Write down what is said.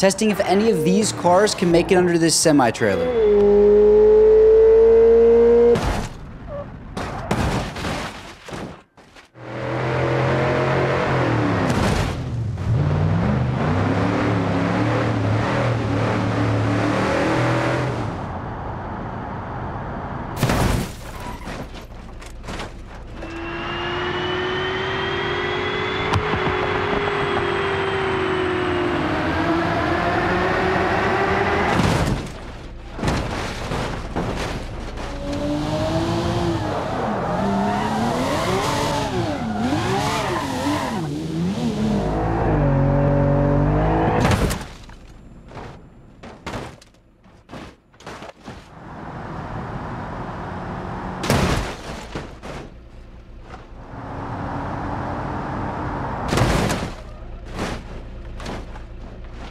testing if any of these cars can make it under this semi-trailer.